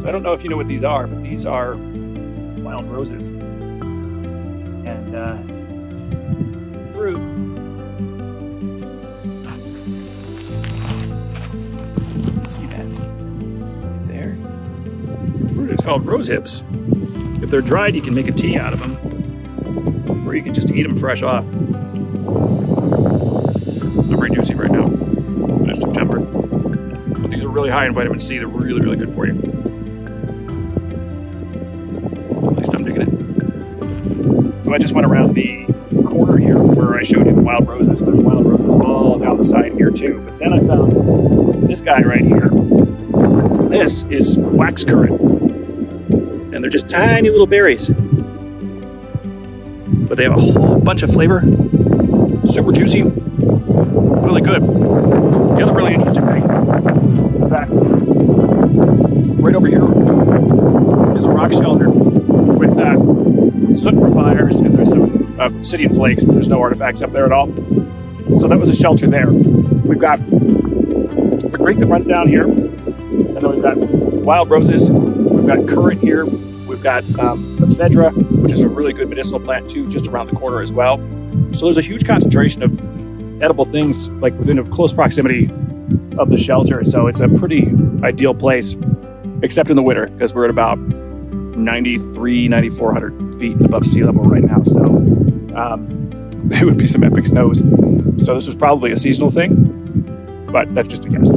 So I don't know if you know what these are, but these are wild roses. And uh, fruit. See that right there. Fruit is called rose hips. If they're dried, you can make a tea out of them, or you can just eat them fresh off. They're very juicy right now. It's September. But these are really high in vitamin C. They're really, really good for you. So I just went around the corner here where I showed you the wild roses. There's wild roses all down the side here too. But then I found this guy right here. This is wax currant. And they're just tiny little berries. But they have a whole bunch of flavor. Super juicy. Soot from fires, and there's some uh, obsidian flakes, but there's no artifacts up there at all. So that was a shelter there. We've got the creek that runs down here, and then we've got wild roses. We've got currant here. We've got um, ephedra, which is a really good medicinal plant too, just around the corner as well. So there's a huge concentration of edible things like within a close proximity of the shelter. So it's a pretty ideal place, except in the winter, because we're at about 93, 9,400 feet above sea level right now. So um, it would be some epic snows. So this was probably a seasonal thing, but that's just a guess.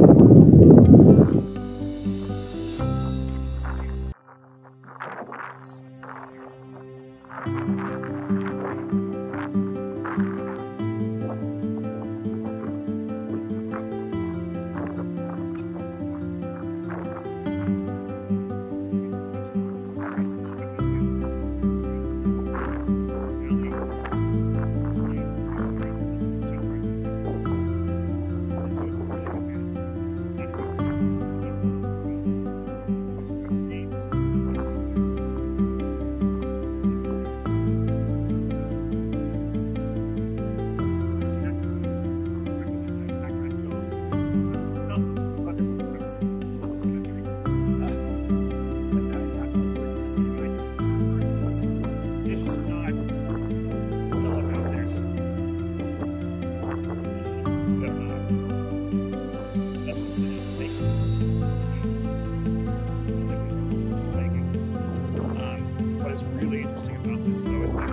Is really interesting about this, though, is that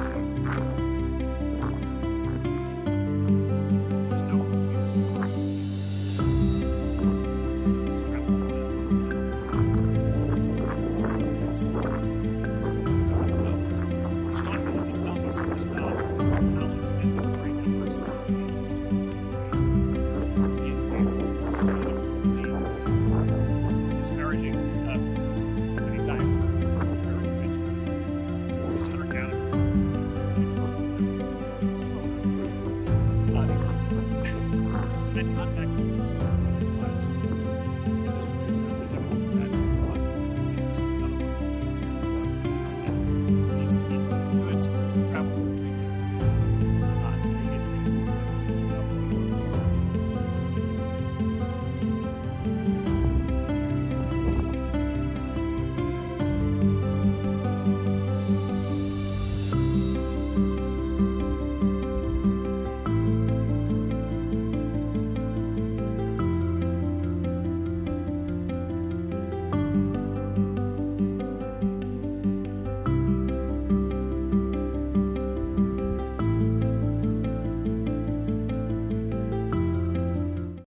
there's no In contact